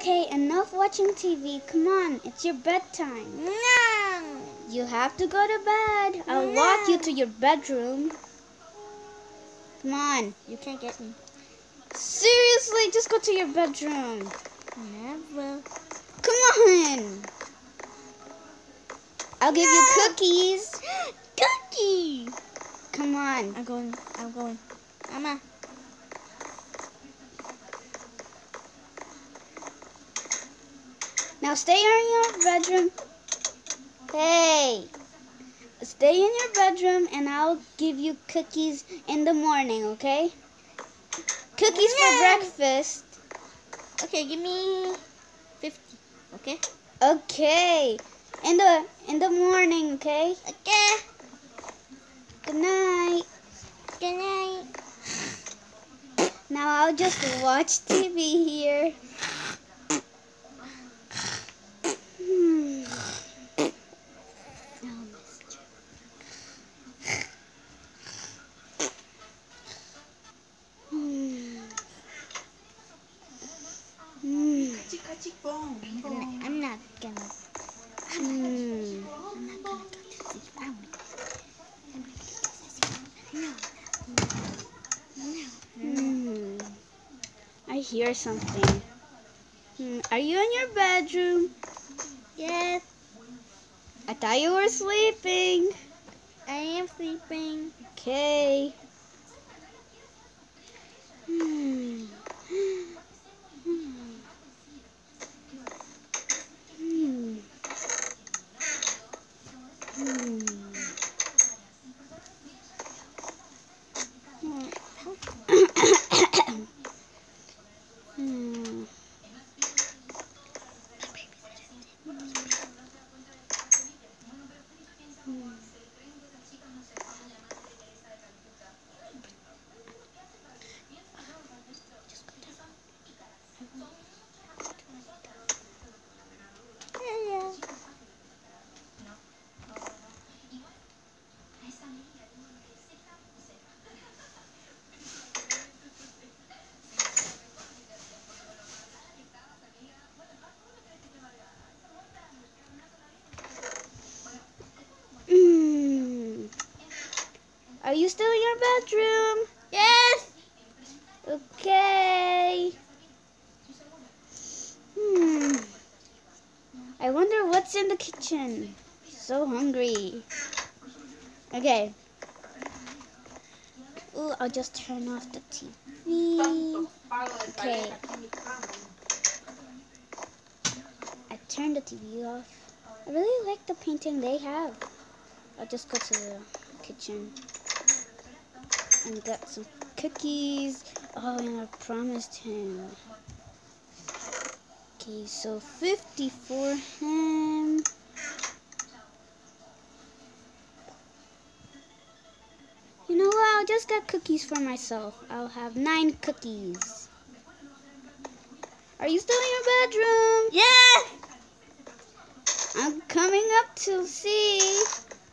okay, enough watching TV. Come on, it's your bedtime. No. You have to go to bed. I'll No. walk you to your bedroom. Come on. You can't get me. Seriously, just go to your bedroom. Never. Come on. I'll give you No. cookies. Cookie. Come on. I'm going. I'm going. Mama. Now stay in your bedroom. Hey. Stay in your bedroom and I'll give you cookies in the morning, okay? Cookies for breakfast. Okay, give me fifty. Okay. Okay. In the in the morning, okay? Okay. Good night. Good night. Now I'll just watch TV here. Hmm. No, mister. Hmm. Hmm. I'm, I'm not gonna. Hmm. I'm not gonna go to sleep. I'm gonna, I'm gonna Hmm. I hear something. Hmm. Are you in your bedroom? Yes, I thought you were sleeping. I am sleeping. Okay. Hmm. Hmm. Hmm. Hmm. Hmm. Yeah, yeah. Hmm. Are you still in your bedroom? Yes. Okay. Hmm. I wonder what's in the kitchen. So hungry. Okay. Ooh, I'll just turn off the TV. Okay. I turned the TV off. I really like the painting they have. I'll just go to the kitchen and got some cookies. Oh, and I promised him. Okay, so 50 for him. You know what? I'll just got cookies for myself. I'll have nine cookies. Are you still in your bedroom? Yes. I'm coming up to see.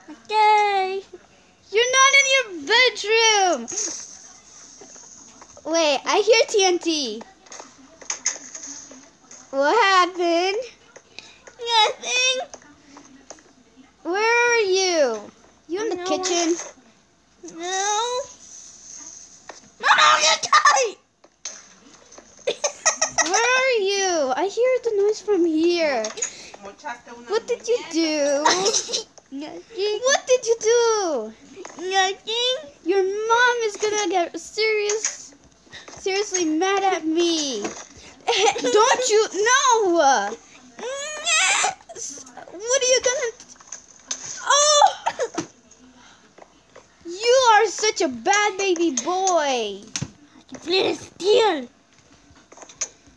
Okay. You're not in your bedroom. Wait, I hear TNT. What happened? Nothing. Where are you? You in the No. kitchen? No. Mama, get tight. Where are you? I hear the noise from here. What did you do? Nothing. What did you do? Nothing. Your mom is gonna get serious, seriously mad at me. Don't you? No. What are you gonna? Oh! You are such a bad baby boy. Please steal.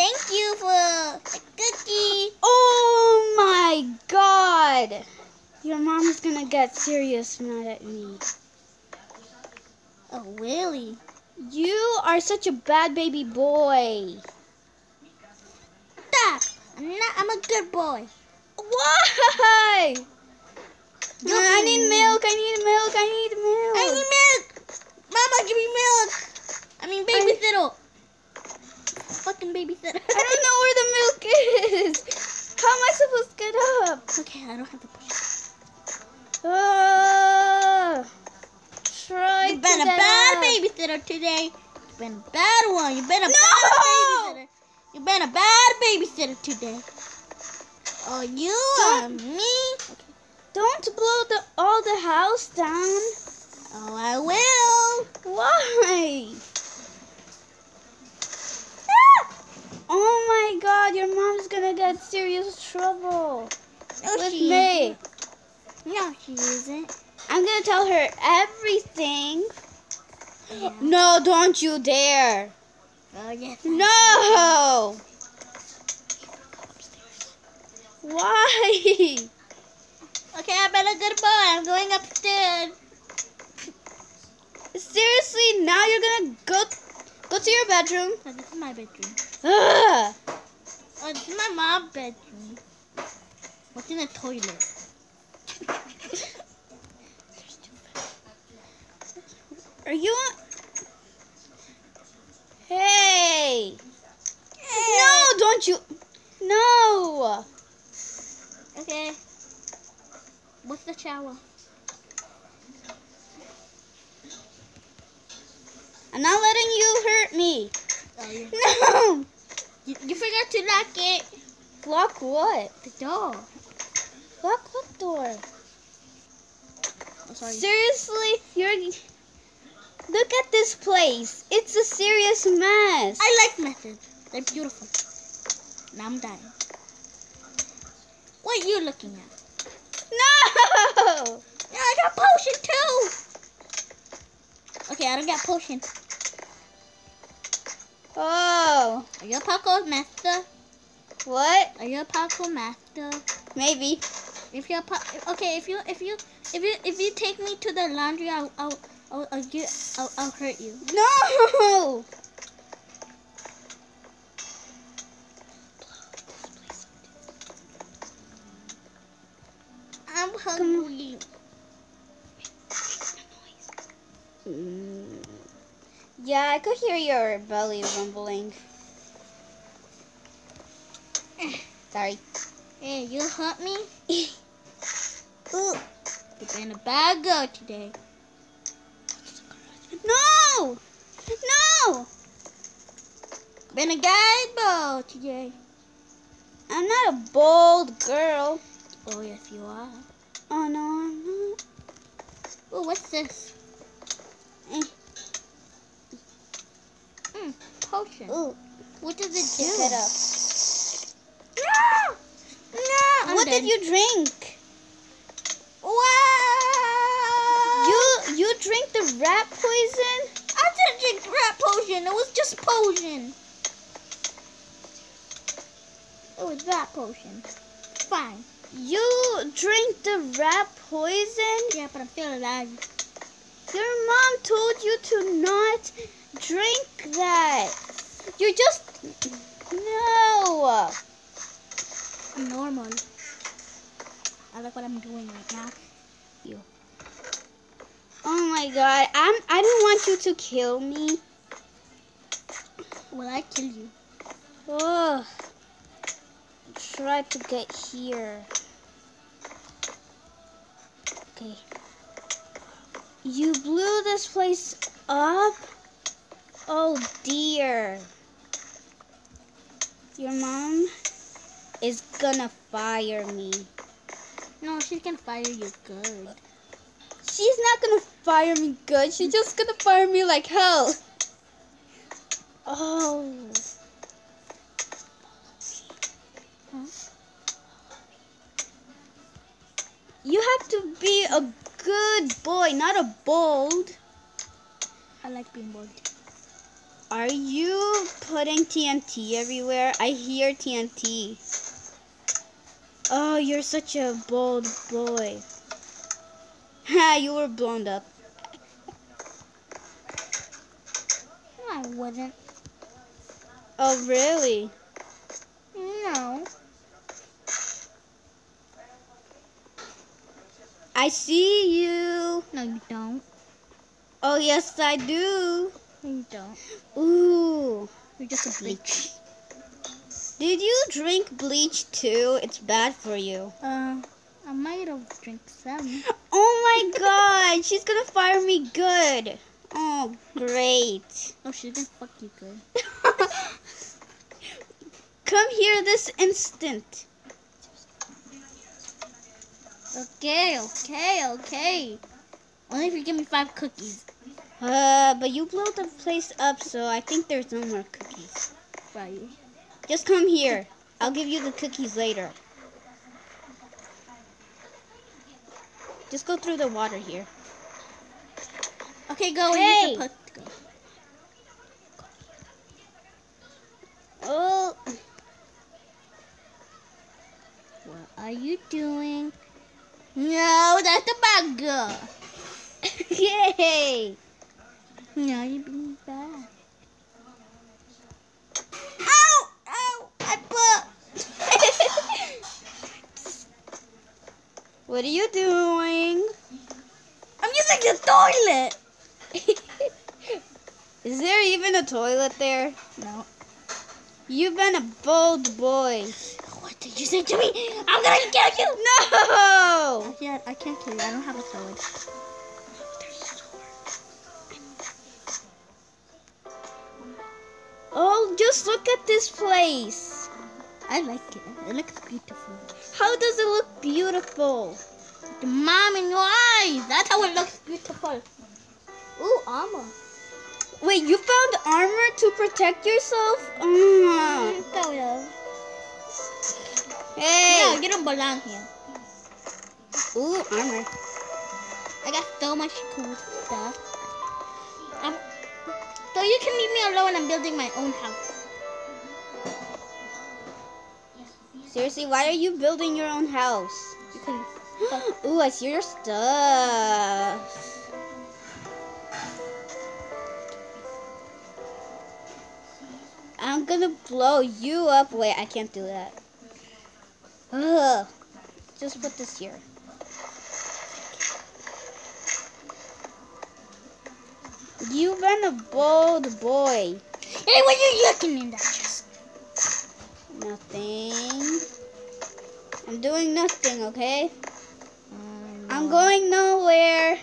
Thank you for the cookie. Oh my god. Your mom's gonna get serious mad at me. Oh, really? You are such a bad baby boy. Stop! I'm not, I'm a good boy. Why? I need milk, I need today. You've been a bad one. You've been a No! bad babysitter. You've been a bad babysitter today. Oh, you are me. Don't blow the all the house down. Oh, I will. Why? Ah! Oh my god, your mom's gonna get serious trouble No, with she me. isn't. No, she isn't. I'm gonna tell her everything. Yeah. No, don't you dare. Oh, yes. No! Why? Okay, I've been a good boy. I'm going upstairs. Seriously, now you're gonna go go to your bedroom. Oh, this is my bedroom. Ugh. Oh, this is my mom's bedroom. What's in the toilet? Are you on? Hey! You? No! Okay. What's the shower? I'm not letting you hurt me. Oh, yeah. No! You, you forgot to lock it. Lock what? The door. Lock what door? Oh. Seriously, you're. Look at this place. It's a serious mess. I like methods. They're beautiful. Now I'm dying. What are you looking at? No! Yeah, I got potion too. Okay, I don't get potion. Oh, Are you a parkour master? what? Are you a parkour master? Maybe. If you're okay, if you if you if you if you take me to the laundry, I'll I'll I'll, I'll, get, I'll, I'll hurt you. No! I'm hungry. Mm. Yeah, I could hear your belly rumbling. Sorry. Hey, you hurt me? Ooh, you've been a bad girl today. No! No! Been a guy girl today. I'm not a bold girl. Oh yes, you are. Oh no, I'm not. Oh, what's this? Eh. Mm, potion. Ooh, What does it do? pick it up. No! No! I'm what dead. did you drink? Wow! You you drink the rat poison? I didn't drink rat potion. It was just potion. It was rat potion. Fine. You drink the rat poison? Yeah, but I'm still alive. Your mom told you to not drink that. You just no. I'm normal. I like what I'm doing right now. You. Oh my god, I'm I don't want you to kill me. Will I kill you? Ugh. Try to get here. Okay. You blew this place up? Oh dear. Your mom is gonna fire me. No, she's gonna fire you good. She's not gonna fire me good. She's just gonna fire me like hell. Oh. You have to be a good boy, not a bold. I like being bold. Are you putting TNT everywhere? I hear TNT. Oh, you're such a bold boy. Ha, you were blown up. No, I wouldn't. Oh, really? No. I see you. No, you don't. Oh, yes, I do. No, you don't. Ooh. You're just a bleach. Did you drink bleach too? It's bad for you. Uh, I might have drank some. Oh my god, she's gonna fire me good. Oh, great. Oh, she's gonna fuck you good. Come here this instant. Okay, okay, okay. Only if you give me five cookies. Uh, but you blew the place up, so I think there's no more cookies. Right. Just come here. I'll give you the cookies later. Just go through the water here. Okay, go. Hey! Use the put- go. Oh, What are you doing? No, that's the bad girl. yay! No, you're being bad. Ow! Ow! I put. what are you doing? I'm using the toilet. Is there even a toilet there? No. You've been a bold boy. Did you say to me? I'm gonna kill you. No! Yeah, I can't kill you. I don't have a sword. Oh, just look at this place. I like it. It looks beautiful. How does it look beautiful? The mom in your eyes. That's how it looks beautiful. Ooh, armor. Wait, you found armor to protect yourself? Mm. Of. Hey! No, you don't belong here. Ooh, armor. I got so much cool stuff. Um, so you can leave me alone. I'm building my own house. Seriously, why are you building your own house? Ooh, I see your stuff. I'm gonna blow you up. Wait, I can't do that. Ugh. Just put this here. You've been a bold boy. hey, what are you looking in that chest? Nothing. I'm doing nothing, okay? Um, I'm going nowhere.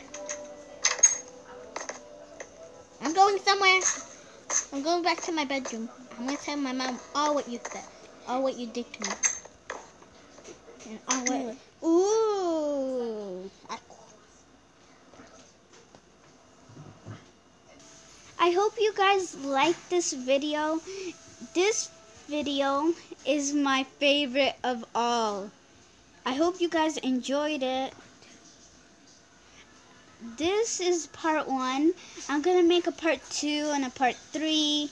I'm going somewhere. I'm going back to my bedroom. I'm gonna tell my mom all what you said, all what you did to me, and all what. Ooh. I hope you guys like this video. This video is my favorite of all. I hope you guys enjoyed it. This is part one. I'm going to make a part two and a part three.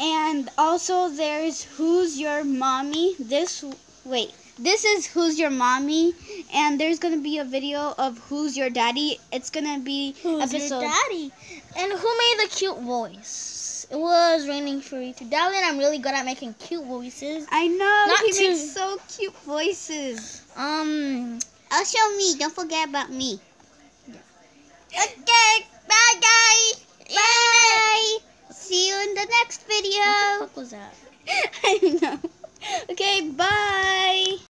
And also there's Who's Your Mommy? This, wait, this is Who's Your Mommy? And there's going to be a video of Who's Your Daddy. It's going to be Who's episode. your daddy? And who made the cute voice? It was raining for you to Darling, I'm really good at making cute voices. I know, Not he too- makes so cute voices. Um, Also me, don't forget about me. okay, bye guys. Bye! See you in the next video. What the fuck was that? I know. Okay, bye!